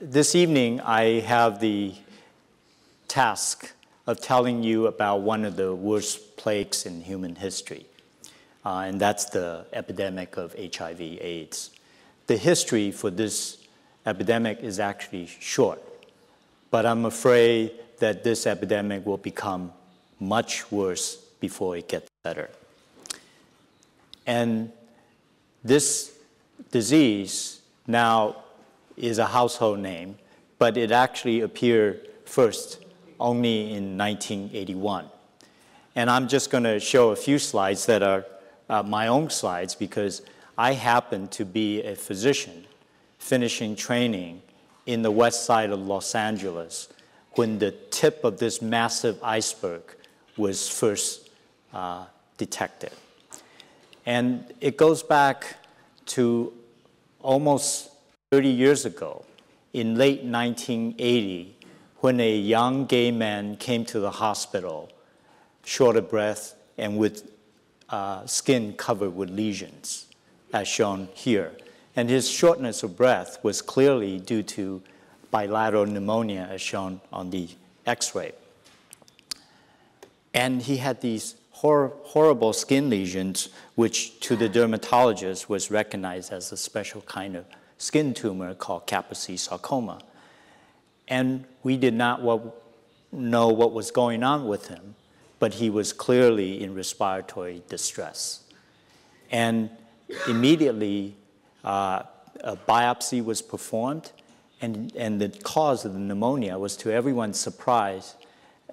this evening, I have the task of telling you about one of the worst plagues in human history, uh, and that's the epidemic of HIV/AIDS. The history for this epidemic is actually short, but I'm afraid that this epidemic will become much worse before it gets better. And this disease now is a household name, but it actually appeared first only in 1981. And I'm just going to show a few slides that are uh, my own slides because I happen to be a physician finishing training in the west side of Los Angeles when the tip of this massive iceberg was first uh, detected. And it goes back to almost 30 years ago, in late 1980, when a young gay man came to the hospital, short of breath and with uh, skin covered with lesions, as shown here. And his shortness of breath was clearly due to bilateral pneumonia, as shown on the x ray. And he had these hor- horrible skin lesions, which to the dermatologist was recognized as a special kind of skin tumor called Kaposi sarcoma. And we did not what, know what was going on with him, but he was clearly in respiratory distress. And immediately, uh, a biopsy was performed, and, and the cause of the pneumonia was, to everyone's surprise,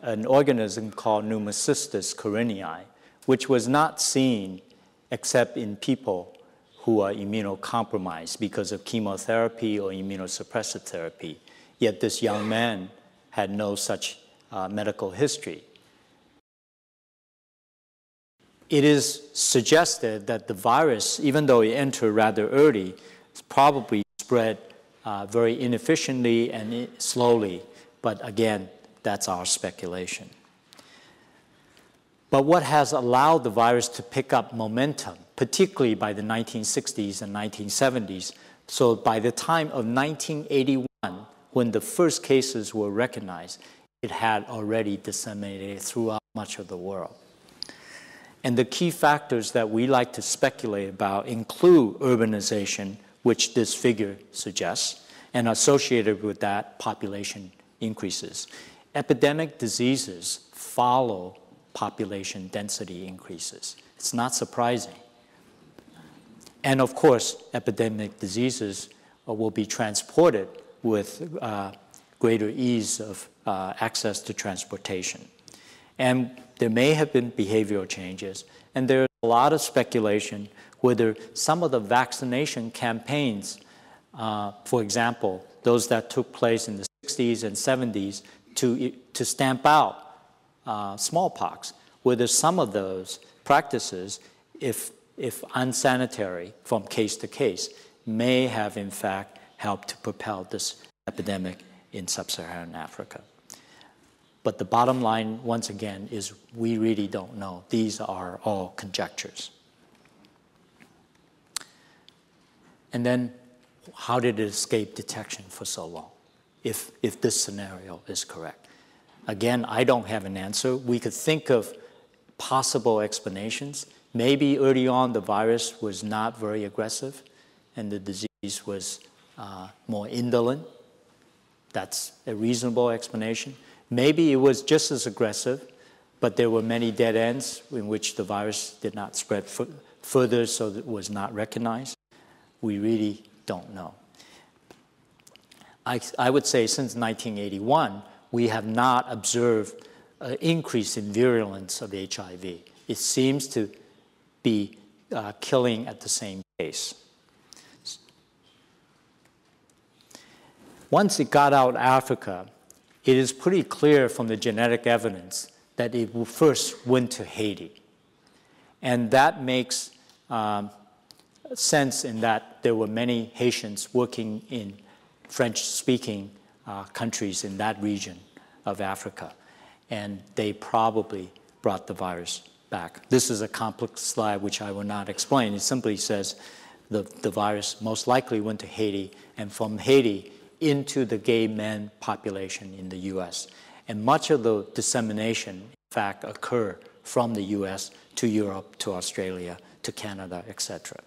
an organism called Pneumocystis carinii, which was not seen except in people who are immunocompromised because of chemotherapy or immunosuppressive therapy. Yet this young man had no such uh, medical history. It is suggested that the virus, even though it entered rather early, probably spread uh, very inefficiently and slowly. But again, that's our speculation. But what has allowed the virus to pick up momentum, particularly by the 1960s and 1970s, so by the time of 1981, when the first cases were recognized, it had already disseminated throughout much of the world. And the key factors that we like to speculate about include urbanization, which this figure suggests, and associated with that, population increases. Epidemic diseases follow population density increases. It's not surprising. And of course, epidemic diseases uh, will be transported with uh, greater ease of uh, access to transportation. And there may have been behavioral changes, and there's a lot of speculation whether some of the vaccination campaigns, uh, for example, those that took place in the 60s and 70s to, to stamp out uh, smallpox, whether some of those practices, if, if unsanitary from case to case, may have in fact helped to propel this epidemic in sub Saharan Africa. But the bottom line, once again, is we really don't know. These are all conjectures. And then, how did it escape detection for so long, if, if this scenario is correct? Again, I don't have an answer. We could think of possible explanations. Maybe early on the virus was not very aggressive and the disease was uh, more indolent. That's a reasonable explanation. Maybe it was just as aggressive, but there were many dead ends in which the virus did not spread further, so it was not recognized. We really don't know. I, I would say since 1981, we have not observed an increase in virulence of HIV. It seems to be uh, killing at the same pace. Once it got out Africa, it is pretty clear from the genetic evidence that it first went to Haiti. And that makes um, sense in that there were many Haitians working in French speaking uh, countries in that region of Africa. And they probably brought the virus back. This is a complex slide which I will not explain. It simply says the, the virus most likely went to Haiti, and from Haiti, into the gay men population in the US. And much of the dissemination, in fact, occur from the US to Europe to Australia to Canada, etc.